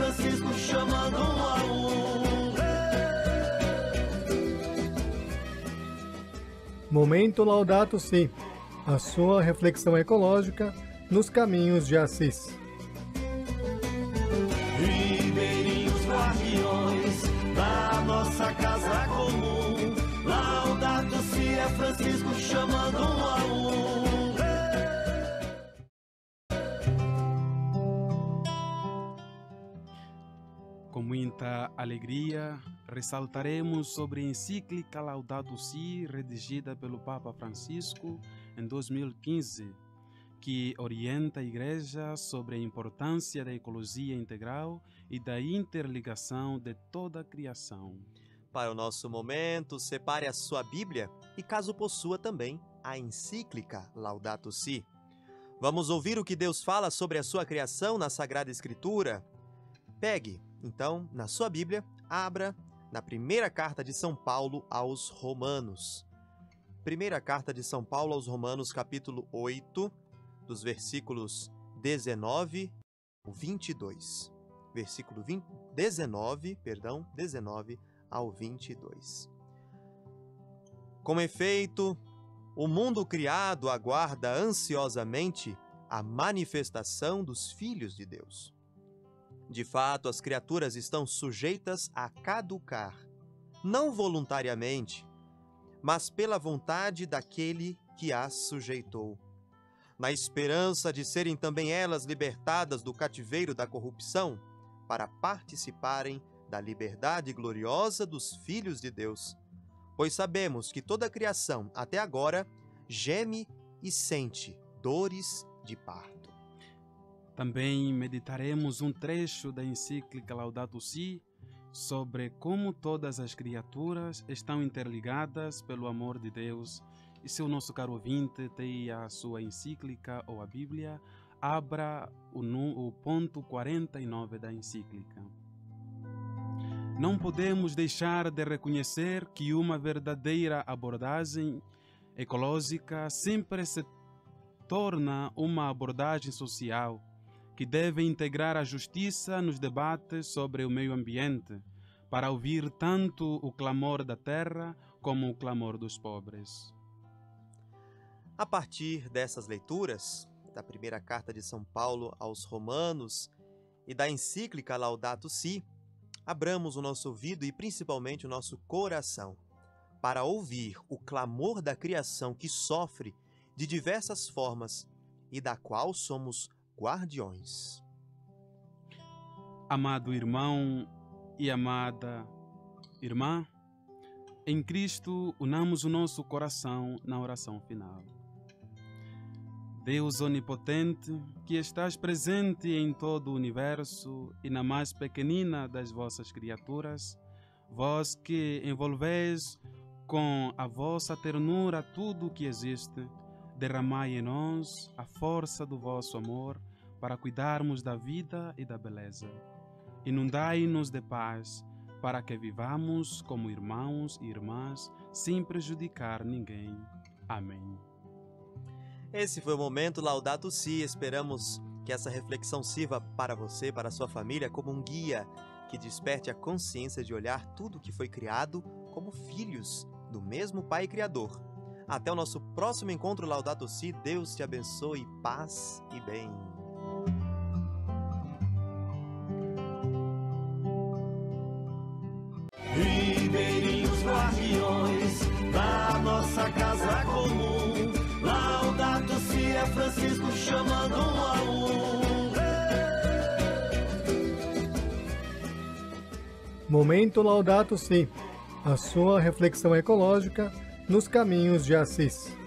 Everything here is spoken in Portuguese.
Francisco chamando um a um. Momento Laudato Si, a sua reflexão ecológica nos caminhos de Assis. Ribeirinhos guardiões da nossa casa Com muita alegria, ressaltaremos sobre a encíclica Laudato Si, redigida pelo Papa Francisco em 2015, que orienta a Igreja sobre a importância da ecologia integral e da interligação de toda a criação. Para o nosso momento, separe a sua Bíblia e, caso possua também, a encíclica Laudato Si. Vamos ouvir o que Deus fala sobre a sua criação na Sagrada Escritura. Pegue, então, na sua Bíblia, abra na primeira carta de São Paulo aos Romanos. Primeira carta de São Paulo aos Romanos, capítulo 8, dos versículos 19 ao 22. Versículo 20, 19, perdão, 19 ao 22. Com efeito, o mundo criado aguarda ansiosamente a manifestação dos filhos de Deus. De fato, as criaturas estão sujeitas a caducar, não voluntariamente, mas pela vontade daquele que as sujeitou, na esperança de serem também elas libertadas do cativeiro da corrupção, para participarem da liberdade gloriosa dos filhos de Deus. Pois sabemos que toda a criação, até agora, geme e sente dores de parto. Também meditaremos um trecho da encíclica Laudato Si sobre como todas as criaturas estão interligadas pelo amor de Deus. E se o nosso caro ouvinte tem a sua encíclica ou a Bíblia, abra o, o ponto 49 da encíclica. Não podemos deixar de reconhecer que uma verdadeira abordagem ecológica sempre se torna uma abordagem social que deve integrar a justiça nos debates sobre o meio ambiente, para ouvir tanto o clamor da terra como o clamor dos pobres. A partir dessas leituras, da primeira carta de São Paulo aos Romanos e da encíclica Laudato Si, abramos o nosso ouvido e principalmente o nosso coração para ouvir o clamor da criação que sofre de diversas formas e da qual somos guardiões. Amado irmão e amada irmã, em Cristo unamos o nosso coração na oração final. Deus onipotente, que estás presente em todo o universo e na mais pequenina das vossas criaturas, vós que envolveis com a vossa ternura tudo o que existe, derramai em nós a força do vosso amor para cuidarmos da vida e da beleza. Inundai-nos de paz, para que vivamos como irmãos e irmãs, sem prejudicar ninguém. Amém. Esse foi o momento Laudato Si. Esperamos que essa reflexão sirva para você, para sua família, como um guia que desperte a consciência de olhar tudo que foi criado como filhos do mesmo Pai Criador. Até o nosso próximo encontro Laudato Si. Deus te abençoe, paz e bem. Ribeirinhos guardiões da nossa casa comum, Laudato Si é Francisco chamando um a um. Momento Laudato Si, a sua reflexão ecológica nos caminhos de Assis.